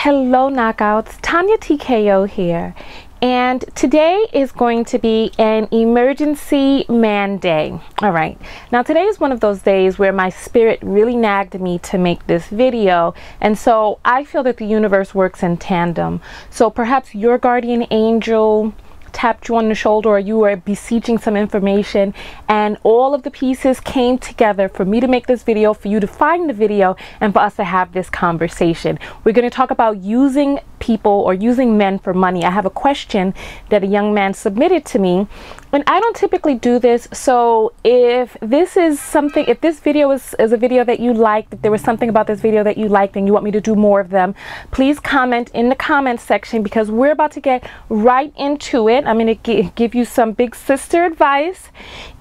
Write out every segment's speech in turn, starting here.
Hello knockouts, Tonya TKO here. And today is going to be an emergency man day. All right. Now today is one of those days where my spirit really nagged me to make this video. And so I feel that the universe works in tandem. So perhaps your guardian angel, tapped you on the shoulder or you were beseeching some information and all of the pieces came together for me to make this video, for you to find the video and for us to have this conversation. We're going to talk about using people or using men for money. I have a question that a young man submitted to me and I don't typically do this so if this is something if this video is, is a video that you liked if there was something about this video that you liked and you want me to do more of them please comment in the comment section because we're about to get right into it. I'm going to give you some big sister advice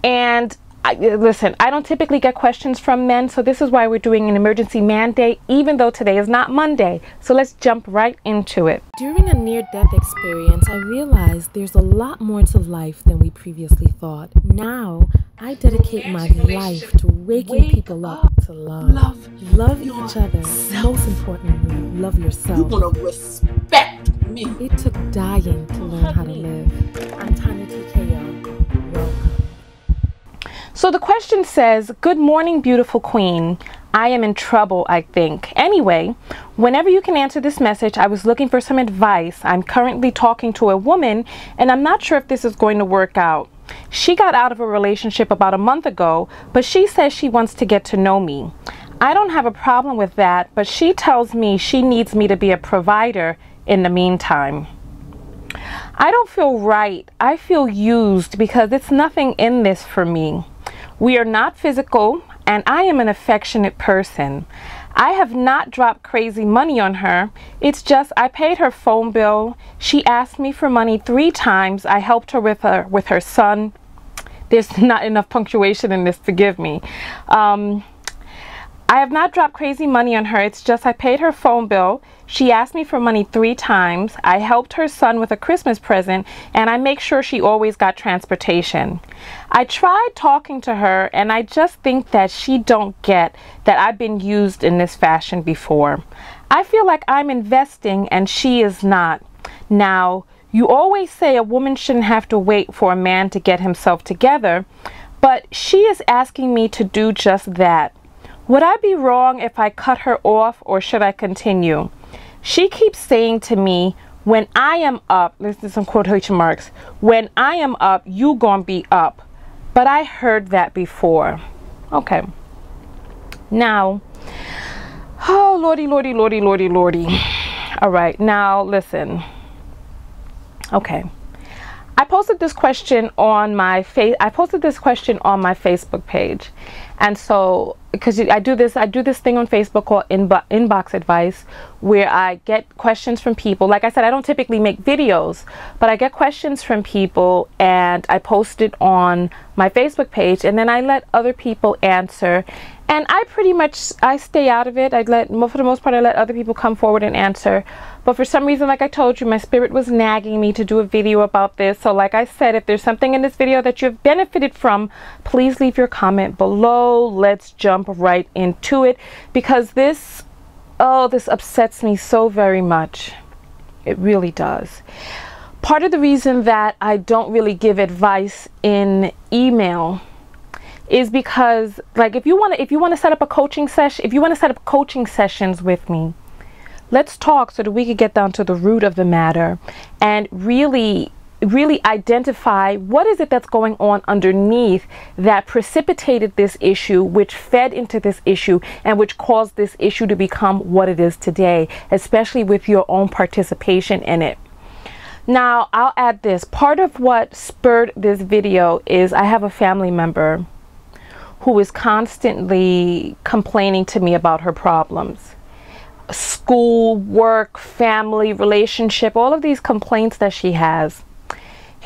and I, listen, I don't typically get questions from men, so this is why we're doing an emergency man day, even though today is not Monday. So let's jump right into it. During a near death experience, I realized there's a lot more to life than we previously thought. Now, I dedicate my life to waking people up to love. Love, love each other. Most importantly, love yourself. You want to respect me. It took dying to learn how to live. I'm Tonya TKO. Welcome. So the question says, Good morning, beautiful queen. I am in trouble, I think. Anyway, whenever you can answer this message, I was looking for some advice. I'm currently talking to a woman and I'm not sure if this is going to work out. She got out of a relationship about a month ago, but she says she wants to get to know me. I don't have a problem with that, but she tells me she needs me to be a provider in the meantime. I don't feel right. I feel used because it's nothing in this for me. We are not physical, and I am an affectionate person. I have not dropped crazy money on her. It's just I paid her phone bill. She asked me for money three times. I helped her with her with her son. There's not enough punctuation in this, forgive me. Um, I have not dropped crazy money on her. It's just I paid her phone bill. She asked me for money three times. I helped her son with a Christmas present and I make sure she always got transportation. I tried talking to her and I just think that she don't get that I've been used in this fashion before. I feel like I'm investing and she is not. Now, you always say a woman shouldn't have to wait for a man to get himself together, but she is asking me to do just that. Would I be wrong if I cut her off or should I continue? She keeps saying to me, when I am up, this is some quotation marks, when I am up, you gonna be up. But I heard that before. Okay. Now, oh, lordy, lordy, lordy, lordy, lordy. All right, now listen. Okay. I posted this question on my face. I posted this question on my Facebook page, and so because I do this, I do this thing on Facebook called inbo inbox advice, where I get questions from people. Like I said, I don't typically make videos, but I get questions from people, and I post it on my Facebook page, and then I let other people answer. And I pretty much I stay out of it. I let for the most part I let other people come forward and answer. But for some reason, like I told you, my spirit was nagging me to do a video about this. So like I said, if there's something in this video that you've benefited from, please leave your comment below. Let's jump right into it because this, oh, this upsets me so very much. It really does. Part of the reason that I don't really give advice in email is because like if you want to if you want to set up a coaching session if you want to set up coaching sessions with me let's talk so that we can get down to the root of the matter and really really identify what is it that's going on underneath that precipitated this issue which fed into this issue and which caused this issue to become what it is today especially with your own participation in it. Now I'll add this. Part of what spurred this video is I have a family member who is constantly complaining to me about her problems. School, work, family, relationship, all of these complaints that she has.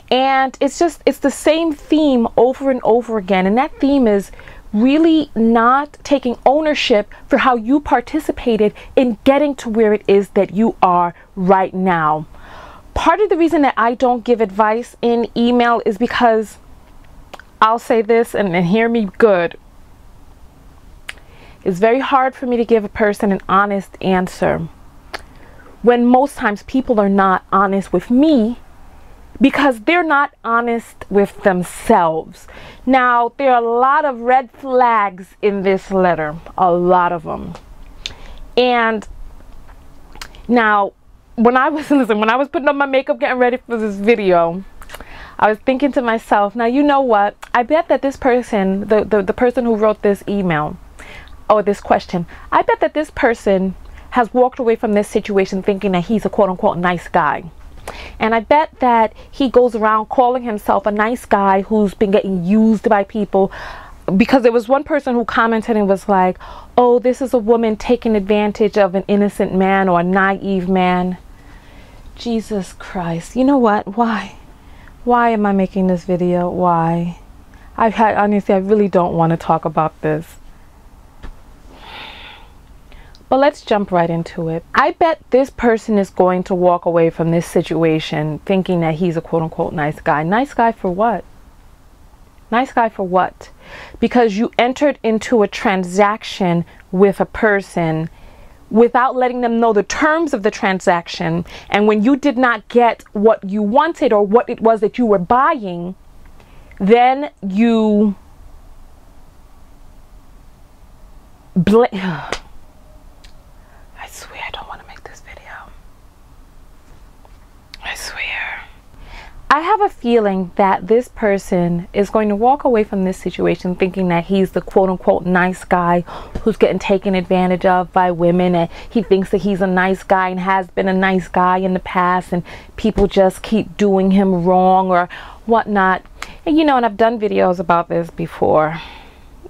And it's just, it's the same theme over and over again. And that theme is really not taking ownership for how you participated in getting to where it is that you are right now. Part of the reason that I don't give advice in email is because I'll say this and, and hear me good. It's very hard for me to give a person an honest answer when most times people are not honest with me because they're not honest with themselves. Now, there are a lot of red flags in this letter, a lot of them. And now, when I was listen, when I was putting on my makeup getting ready for this video, I was thinking to myself, now you know what? I bet that this person, the, the, the person who wrote this email or this question, I bet that this person has walked away from this situation thinking that he's a quote unquote nice guy. And I bet that he goes around calling himself a nice guy who's been getting used by people. Because there was one person who commented and was like, oh, this is a woman taking advantage of an innocent man or a naive man. Jesus Christ. You know what? Why? Why am I making this video? Why? I've had, honestly, I really don't want to talk about this. But let's jump right into it. I bet this person is going to walk away from this situation thinking that he's a quote unquote nice guy. Nice guy for what? Nice guy for what? Because you entered into a transaction with a person without letting them know the terms of the transaction. And when you did not get what you wanted or what it was that you were buying, then you. Bl- swear I don't want to make this video. I swear. I have a feeling that this person is going to walk away from this situation thinking that he's the quote unquote nice guy who's getting taken advantage of by women and he thinks that he's a nice guy and has been a nice guy in the past and people just keep doing him wrong or whatnot. And you know, and I've done videos about this before.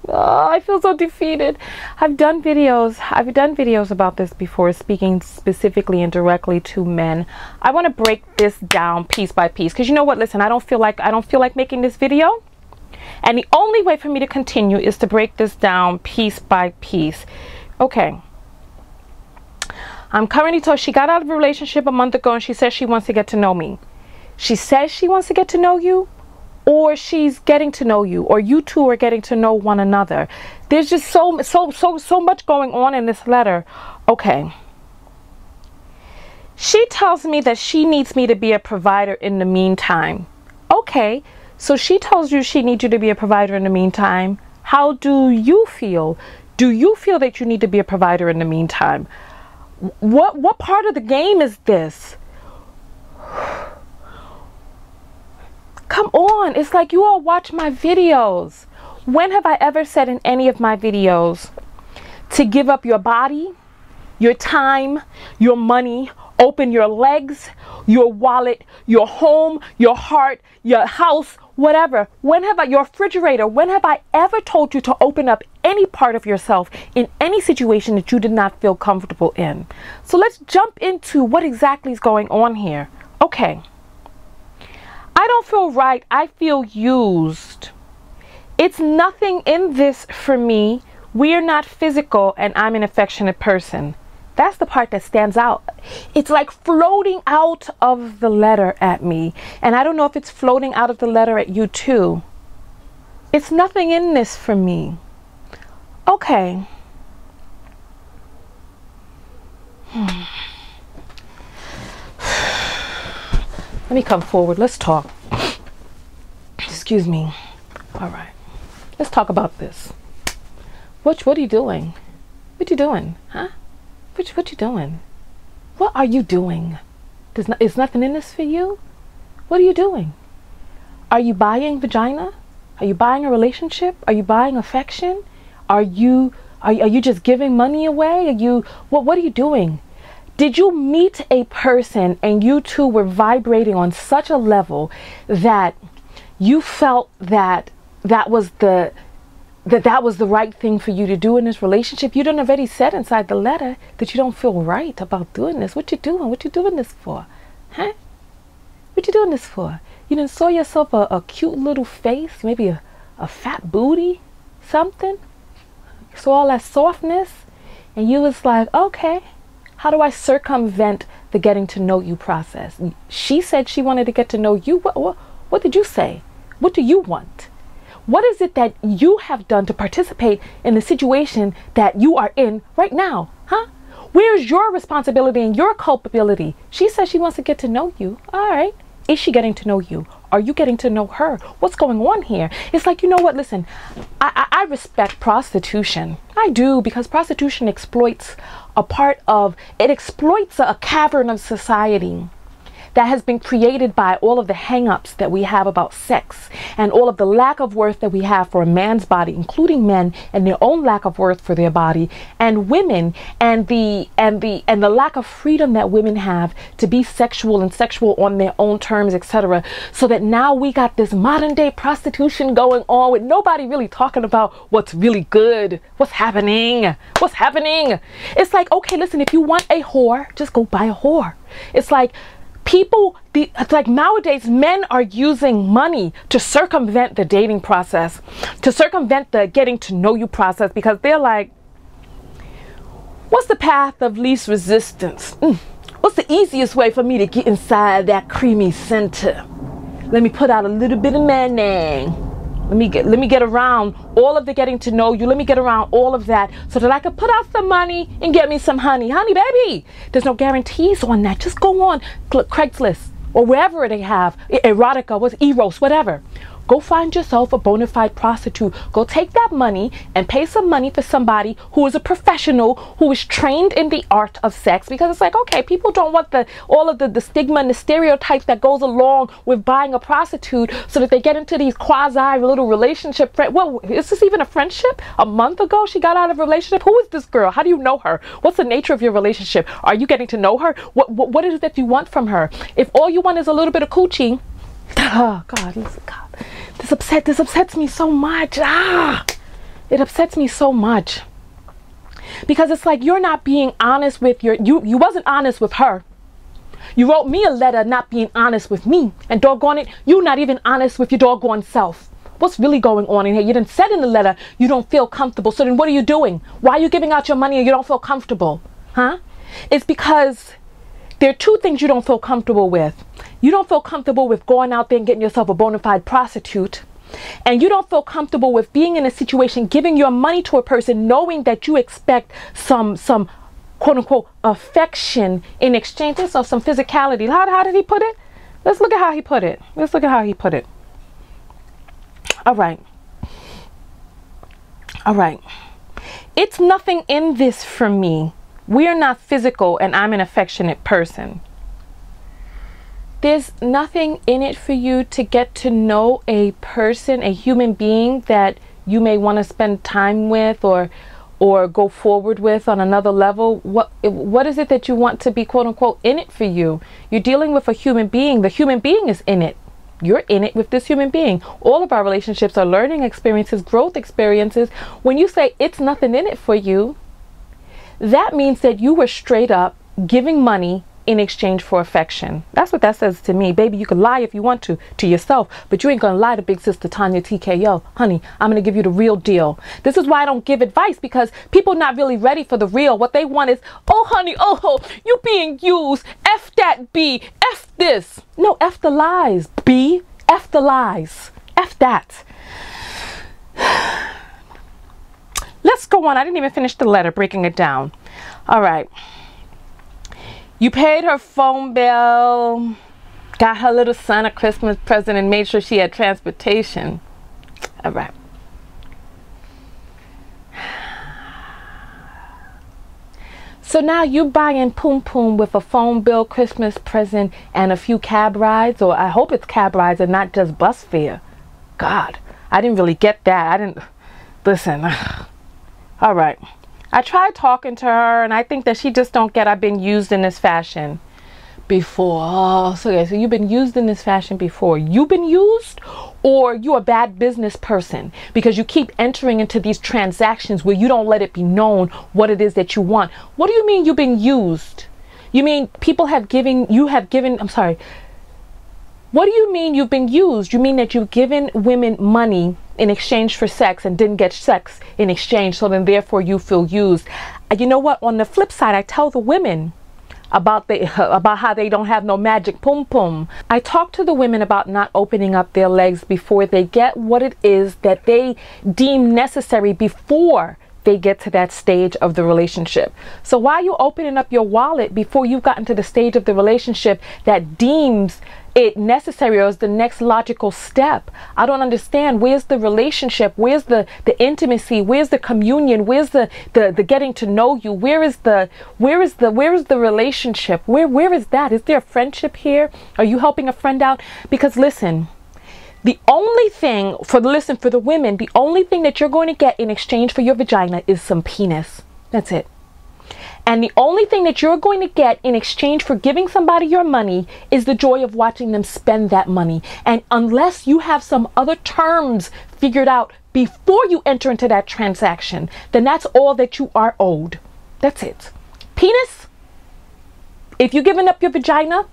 Oh, I feel so defeated. I've done videos. I've done videos about this before, speaking specifically and directly to men. I want to break this down piece by piece because you know what? Listen, I don't feel like I don't feel like making this video. And the only way for me to continue is to break this down piece by piece. Okay. I'm currently told she got out of a relationship a month ago and she says she wants to get to know me. She says she wants to get to know you or she's getting to know you or you two are getting to know one another. There's just so so so so much going on in this letter. Okay. She tells me that she needs me to be a provider in the meantime. Okay. So she tells you she needs you to be a provider in the meantime. How do you feel? Do you feel that you need to be a provider in the meantime? What what part of the game is this Come on, it's like you all watch my videos. When have I ever said in any of my videos to give up your body, your time, your money, open your legs, your wallet, your home, your heart, your house, whatever. When have I, your refrigerator, when have I ever told you to open up any part of yourself in any situation that you did not feel comfortable in? So let's jump into what exactly is going on here. Okay. I don't feel right. I feel used. It's nothing in this for me. We're not physical, and I'm an affectionate person. That's the part that stands out. It's like floating out of the letter at me. And I don't know if it's floating out of the letter at you too. It's nothing in this for me. Okay. Hmm. Let me come forward. Let's talk. Excuse me. All right. Let's talk about this. What what are you doing? What you doing? Huh? What what you doing? What are you doing? There's no, is nothing in this for you? What are you doing? Are you buying vagina? Are you buying a relationship? Are you buying affection? Are you are, are you just giving money away? Are you what what are you doing? Did you meet a person and you two were vibrating on such a level that you felt that that was the that that was the right thing for you to do in this relationship? You done already said inside the letter that you don't feel right about doing this. What you doing? What you doing this for? Huh? What you doing this for? You done saw yourself a, a cute little face, maybe a, a fat booty, something. saw all that softness, and you was like, okay, how do I circumvent the getting to know you process? She said she wanted to get to know you. What, what, what did you say? What do you want? What is it that you have done to participate in the situation that you are in right now? Huh? Where's your responsibility and your culpability? She says she wants to get to know you. All right. Is she getting to know you? Are you getting to know her? What's going on here? It's like, you know what? Listen, I, I, I respect prostitution. I do because prostitution exploits a part of, it exploits a, a cavern of society that has been created by all of the hangups that we have about sex and all of the lack of worth that we have for a man's body, including men and their own lack of worth for their body, and women and the and the and the lack of freedom that women have to be sexual and sexual on their own terms, etc. So that now we got this modern day prostitution going on with nobody really talking about what's really good, what's happening, what's happening. It's like, okay, listen, if you want a whore, just go buy a whore. It's like people the, it's like nowadays men are using money to circumvent the dating process to circumvent the getting to know you process because they're like what's the path of least resistance mm. what's the easiest way for me to get inside that creamy center let me put out a little bit of mayonnaise let me get let me get around all of the getting to know you. Let me get around all of that so that i could put out some money and get me some honey. Honey baby there's no guarantees on that. Just go on craigslist or wherever they have erotica was eros whatever Go find yourself a bona fide prostitute. Go take that money and pay some money for somebody who is a professional, who is trained in the art of sex. Because it's like, okay, people don't want the all of the, the stigma and the stereotypes that goes along with buying a prostitute so that they get into these quasi little relationship. Well, is this even a friendship? A month ago, she got out of a relationship. Who is this girl? How do you know her? What's the nature of your relationship? Are you getting to know her? What, what, what is it that you want from her? If all you want is a little bit of coochie, oh God, listen, God. This upset this upsets me so much. Ah, it upsets me so much. Because it's like you're not being honest with your you you wasn't honest with her. You wrote me a letter not being honest with me. And doggone it, you're not even honest with your doggone self. What's really going on in here? You didn't said in the letter you don't feel comfortable. So then what are you doing? Why are you giving out your money and you don't feel comfortable? Huh? It's because there are two things you don't feel comfortable with. You don't feel comfortable with going out there and getting yourself a bona fide prostitute. And you don't feel comfortable with being in a situation, giving your money to a person, knowing that you expect some, some quote unquote affection in exchange of some physicality. How, how did he put it? Let's look at how he put it. Let's look at how he put it. All right. All right. It's nothing in this for me we are not physical and I'm an affectionate person. There's nothing in it for you to get to know a person, a human being that you may want to spend time with or or go forward with on another level. What what is it that you want to be quote unquote in it for you? You're dealing with a human being. The human being is in it. You're in it with this human being. All of our relationships are learning experiences growth experiences. When you say it's nothing in it for you that means that you were straight up giving money in exchange for affection. That's what that says to me. Baby, you can lie if you want to, to yourself, but you ain't gonna lie to big sister Tonya TKO. Honey, I'm gonna give you the real deal. This is why I don't give advice because people not really ready for the real. What they want is, oh honey, oh, you being used. F that B, F this. No, F the lies, B, F the lies. F that. Let's go on. I didn't even finish the letter, breaking it down. All right. You paid her phone bill, got her little son a Christmas present, and made sure she had transportation. All right. So now you buying Poom Poom with a phone bill, Christmas present, and a few cab rides, or I hope it's cab rides and not just bus fare. God, I didn't really get that. I didn't listen. All right. I tried talking to her and I think that she just don't get I've been used in this fashion before. Oh, so okay, so you've been used in this fashion before. You've been used or you're a bad business person because you keep entering into these transactions where you don't let it be known what it is that you want. What do you mean you've been used? You mean people have given you have given I'm sorry. What do you mean you've been used? You mean that you've given women money in exchange for sex and didn't get sex in exchange, so then therefore you feel used. Uh, you know what? On the flip side, I tell the women about the about how they don't have no magic pum pum. I talk to the women about not opening up their legs before they get what it is that they deem necessary before they get to that stage of the relationship. So why are you opening up your wallet before you've gotten to the stage of the relationship that deems it necessary or is the next logical step. I don't understand. Where's the relationship? Where's the the intimacy? Where's the communion? Where's the the, the getting to know you? Where is the where is the where is the relationship? Where where is that? Is there a friendship here? Are you helping a friend out? Because listen, the only thing for the listen for the women, the only thing that you're going to get in exchange for your vagina is some penis. That's it. And the only thing that you're going to get in exchange for giving somebody your money is the joy of watching them spend that money. And unless you have some other terms figured out before you enter into that transaction, then that's all that you are owed. That's it. Penis, if you're giving up your vagina,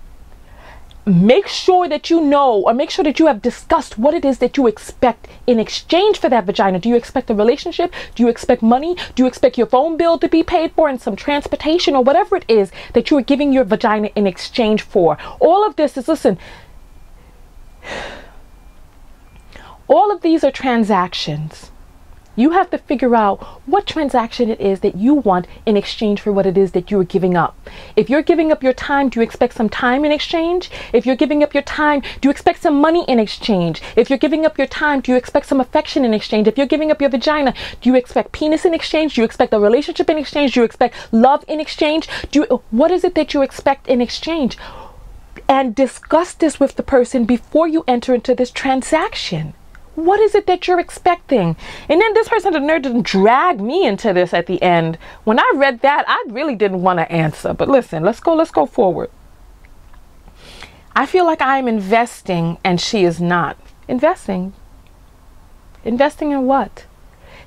make sure that you know or make sure that you have discussed what it is that you expect in exchange for that vagina. Do you expect a relationship? Do you expect money? Do you expect your phone bill to be paid for and some transportation or whatever it is that you are giving your vagina in exchange for? All of this is, listen, all of these are transactions. You have to figure out what transaction it is that you want in exchange for what it is that you are giving up. If you're giving up your time, do you expect some time in exchange? If you're giving up your time, do you expect some money in exchange? If you're giving up your time, do you expect some affection in exchange? If you're giving up your vagina, do you expect penis in exchange? Do you expect a relationship in exchange? Do you expect love in exchange? Do you, what is it that you expect in exchange? And discuss this with the person before you enter into this transaction. What is it that you're expecting? And then this person, the nerd, didn't drag me into this at the end. When I read that, I really didn't want to answer. But listen, let's go, let's go forward. I feel like I'm investing and she is not. Investing. Investing in what?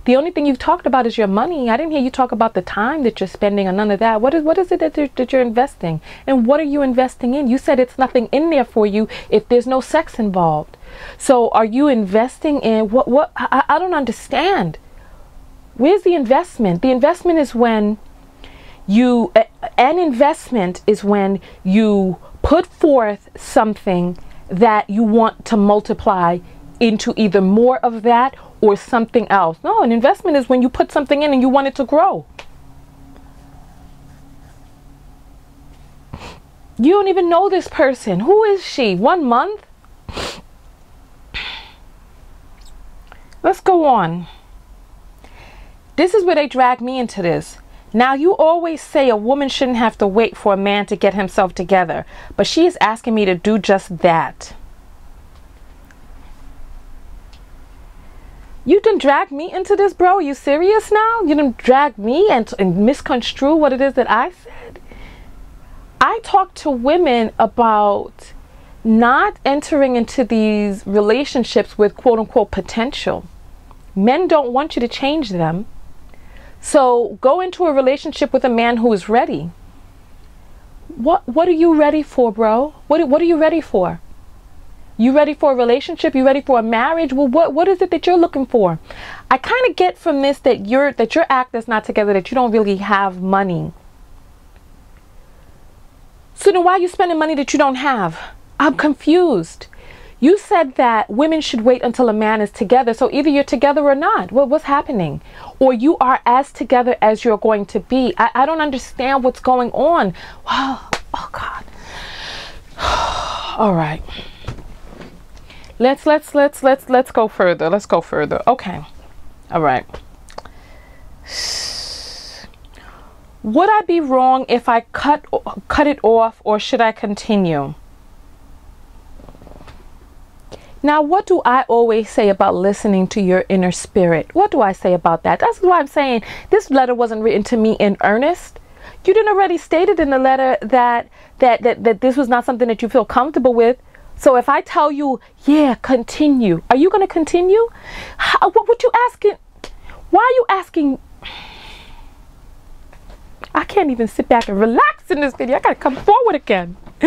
The only thing you've talked about is your money. I didn't hear you talk about the time that you're spending or none of that. What is what is it that that you're investing? And what are you investing in? You said it's nothing in there for you if there's no sex involved. So are you investing in what what I, I don't understand. Where's the investment? The investment is when you an investment is when you put forth something that you want to multiply into either more of that or something else. No, an investment is when you put something in and you want it to grow. You don't even know this person. Who is she? One month? Let's go on. This is where they drag me into this. Now, you always say a woman shouldn't have to wait for a man to get himself together, but she is asking me to do just that. You didn't drag me into this, bro. Are you serious now? You didn't drag me and, and misconstrue what it is that I said. I talk to women about not entering into these relationships with quote unquote potential. Men don't want you to change them. So go into a relationship with a man who is ready. What what are you ready for, bro? What what are you ready for? You ready for a relationship? You ready for a marriage? Well, what what is it that you're looking for? I kind of get from this that you're that your act is not together, that you don't really have money. So then why are you spending money that you don't have? I'm confused. You said that women should wait until a man is together. So either you're together or not. What, what's happening? Or you are as together as you're going to be. I, I don't understand what's going on. Wow. Oh, God. All right. Let's let's let's let's let's go further. Let's go further. Okay. All right. Would I be wrong if I cut cut it off or should I continue? Now, what do I always say about listening to your inner spirit? What do I say about that? That's why I'm saying this letter wasn't written to me in earnest. You didn't already stated in the letter that that that, that this was not something that you feel comfortable with. So if I tell you, yeah, continue, are you going to continue? How, what would you asking? Why are you asking? I can't even sit back and relax in this video. I got to come forward again.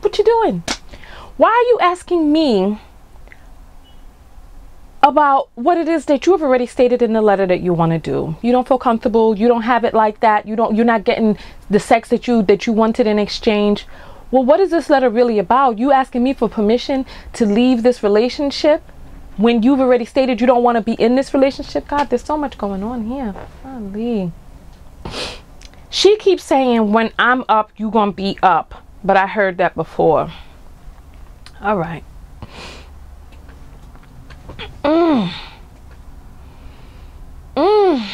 what you doing? Why are you asking me about what it is that you have already stated in the letter that you want to do. You don't feel comfortable, you don't have it like that. You don't you're not getting the sex that you that you wanted in exchange. Well, what is this letter really about? You asking me for permission to leave this relationship? when you've already stated you don't want to be in this relationship? God, there's so much going on here. Golly. She keeps saying, when I'm up, you're going to be up. But I heard that before. All right. Mm. Mm.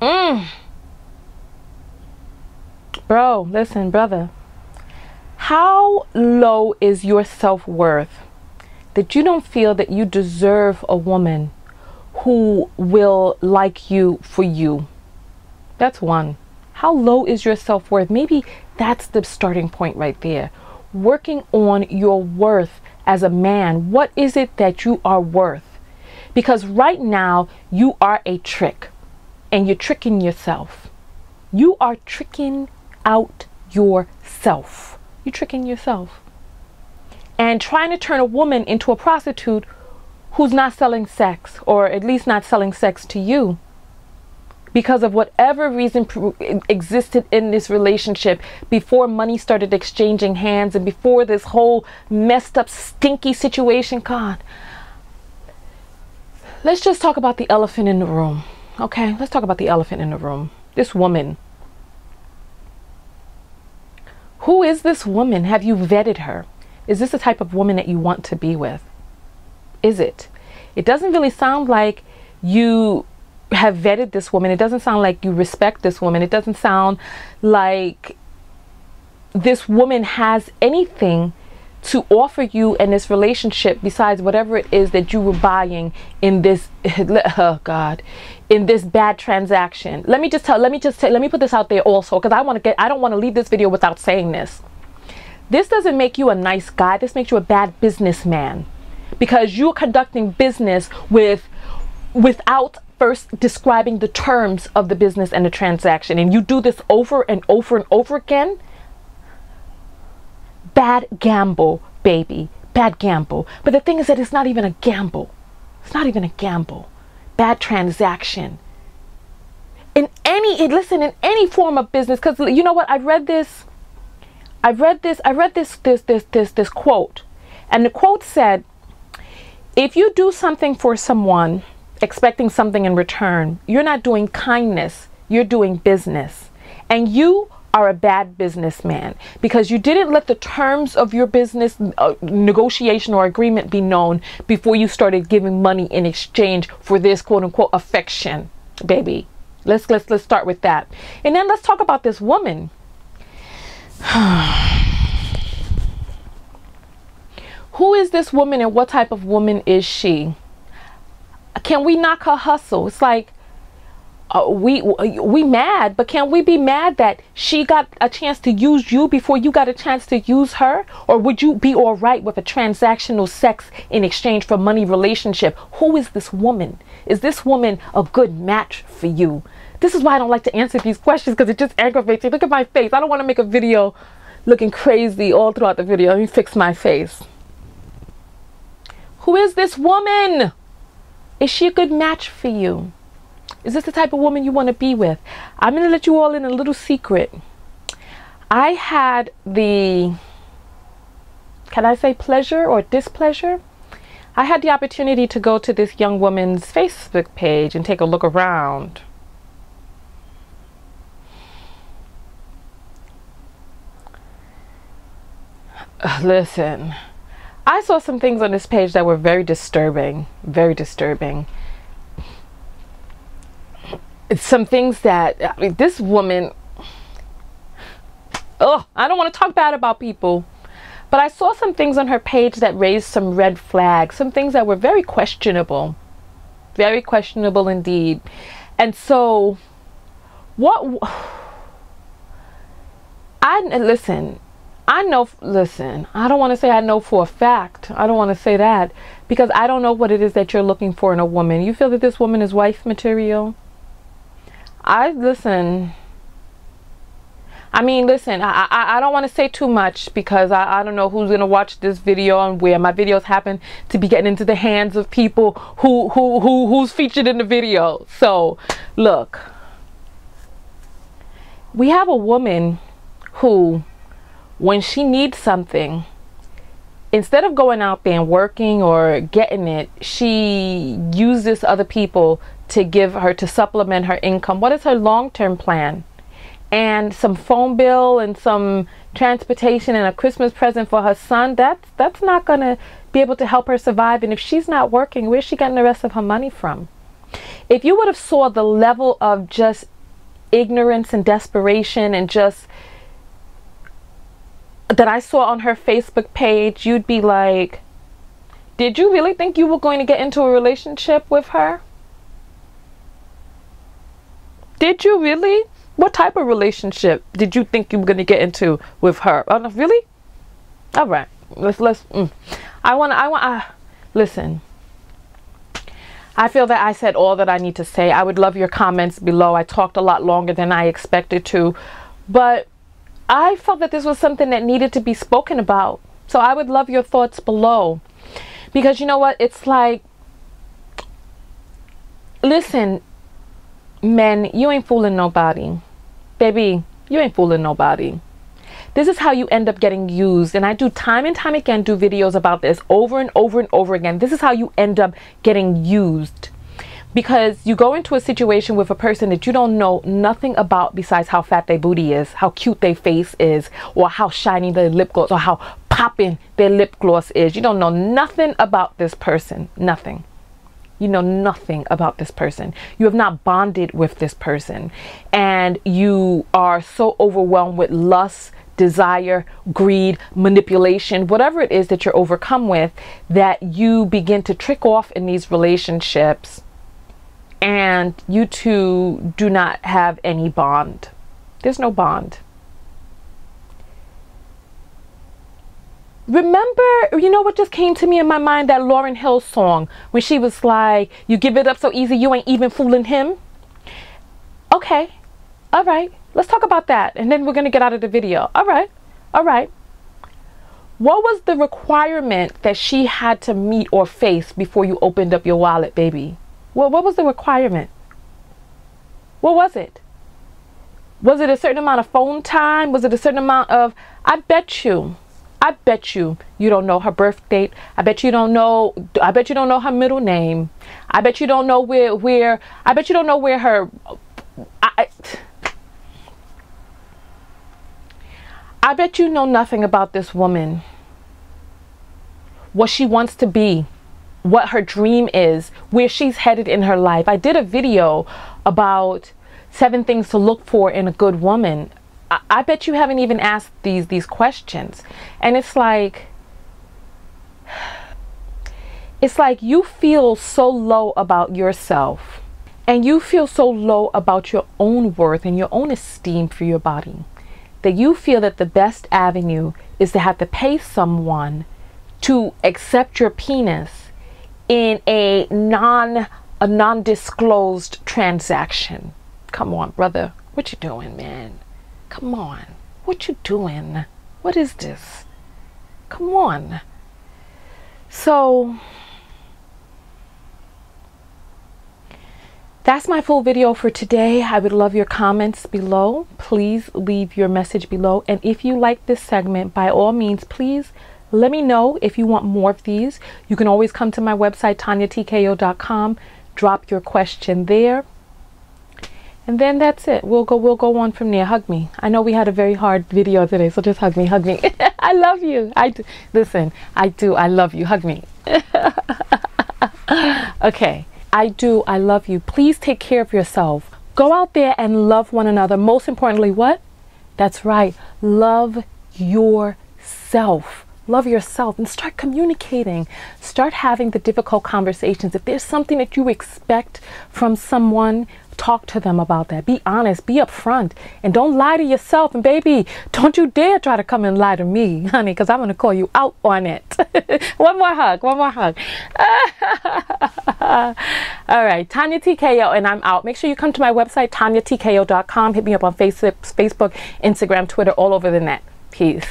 Mm. Bro, listen, brother. How low is your self worth that you don't feel that you deserve a woman who will like you for you? That's one. How low is your self worth? Maybe that's the starting point right there. Working on your worth as a man. What is it that you are worth? Because right now, you are a trick and you're tricking yourself. You are tricking out yourself. You're tricking yourself. And trying to turn a woman into a prostitute who's not selling sex, or at least not selling sex to you, because of whatever reason existed in this relationship before money started exchanging hands and before this whole messed up, stinky situation. God, let's just talk about the elephant in the room. Okay, let's talk about the elephant in the room. This woman. Who is this woman? Have you vetted her? Is this the type of woman that you want to be with? Is it? It doesn't really sound like you have vetted this woman. It doesn't sound like you respect this woman. It doesn't sound like this woman has anything to offer you in this relationship besides whatever it is that you were buying in this oh god in this bad transaction let me just tell let me just tell, let me put this out there also because i want to get i don't want to leave this video without saying this this doesn't make you a nice guy this makes you a bad businessman because you're conducting business with without first describing the terms of the business and the transaction and you do this over and over and over again bad gamble, baby. Bad gamble. But the thing is that it's not even a gamble. It's not even a gamble. Bad transaction. In any, listen, in any form of business, because you know what? I read this. I read this. I read this. This. This. This. This quote, and the quote said, "If you do something for someone, expecting something in return, you're not doing kindness. You're doing business, and you are a bad businessman because you didn't let the terms of your business uh, negotiation or agreement be known before you started giving money in exchange for this quote unquote affection baby. Let's let's let's start with that. And then let's talk about this woman. Who is this woman and what type of woman is she can we knock her hustle? It's like uh, we we mad but can we be mad that she got a chance to use you before you got a chance to use her? Or would you be all right with a transactional sex in exchange for money relationship? Who is this woman? Is this woman a good match for you? This is why i don't like to answer these questions because it just aggravates me. Look at my face. I don't want to make a video looking crazy all throughout the video. Let me fix my face. Who is this woman is she a good match for you is this the type of woman you want to be with? I'm going to let you all in a little secret. I had the, can I say pleasure or displeasure? I had the opportunity to go to this young woman's Facebook page and take a look around. Listen, I saw some things on this page that were very disturbing, very disturbing. Some things that I mean, this woman oh i don't want to talk bad about people but i saw some things on her page that raised some red flags some things that were very questionable very questionable indeed. And so what i listen i know listen i don't want to say i know for a fact i don't want to say that because i don't know what it is that you're looking for in a woman you feel that this woman is wife material I listen. I mean, listen, I, I, I don't want to say too much because I, I don't know who's going to watch this video and where my videos happen to be getting into the hands of people who, who, who, who's featured in the video. So, look, we have a woman who, when she needs something, instead of going out there and working or getting it, she uses other people to give her to supplement her income. What is her long term plan? And some phone bill and some transportation and a Christmas present for her son, that's that's not gonna be able to help her survive. And if she's not working, where's she getting the rest of her money from? If you would have saw the level of just ignorance and desperation and just that I saw on her Facebook page, you'd be like, did you really think you were going to get into a relationship with her? Did you really? What type of relationship did you think you were going to get into with her? Oh, no, really? All right. Let's let's. Mm. I want. I want. Uh, listen. I feel that I said all that I need to say. I would love your comments below. I talked a lot longer than I expected to, but I felt that this was something that needed to be spoken about. So I would love your thoughts below. Because you know what? It's like, listen, men, you ain't fooling nobody. Baby, you ain't fooling nobody. This is how you end up getting used. And I do time and time again do videos about this over and over and over again. This is how you end up getting used. Because you go into a situation with a person that you don't know nothing about besides how fat their booty is, how cute their face is, or how shiny their lip gloss, or how popping their lip gloss is. You don't know nothing about this person. Nothing. You know nothing about this person. You have not bonded with this person. And you are so overwhelmed with lust, desire, greed, manipulation, whatever it is that you're overcome with, that you begin to trick off in these relationships and you two do not have any bond. There's no bond. Remember, you know what just came to me in my mind? That Lauryn Hill song when she was like, You give it up so easy, you ain't even fooling him. Okay, all right, let's talk about that. And then we're going to get out of the video. All right, all right. What was the requirement that she had to meet or face before you opened up your wallet, baby? Well, what was the requirement? What was it? Was it a certain amount of phone time? Was it a certain amount of, I bet you, I bet you you don't know her birth date. I bet you don't know, I bet you don't know her middle name. I bet you don't know where, where, I bet you don't know where her, I, I bet you know nothing about this woman. What she wants to be what her dream is, where she's headed in her life. I did a video about seven things to look for in a good woman. I, I bet you haven't even asked these these questions. And it's like it's like you feel so low about yourself and you feel so low about your own worth and your own esteem for your body that you feel that the best avenue is to have to pay someone to accept your penis in a non a non-disclosed transaction. Come on, brother. What you doing, man? Come on. What you doing? What is this? Come on. So that's my full video for today. I would love your comments below. Please leave your message below. And if you like this segment, by all means, please let me know if you want more of these. You can always come to my website, tonyatko.com, drop your question there. And then that's it. We'll go we'll go on from there. Hug me. I know we had a very hard video today, so just hug me, hug me. I love you. I do. Listen, I do. I love you. Hug me. okay. I do. I love you. Please take care of yourself. Go out there and love one another. Most importantly, what? That's right. Love yourself. Love yourself and start communicating. Start having the difficult conversations. If there's something that you expect from someone, talk to them about that. Be honest, be upfront, and don't lie to yourself. And baby, don't you dare try to come and lie to me, honey, because I'm going to call you out on it. one more hug, one more hug. All right, Tonya TKO, and I'm out. Make sure you come to my website, tonyatko.com. Hit me up on Facebook, Facebook, Instagram, Twitter, all over the net. Peace.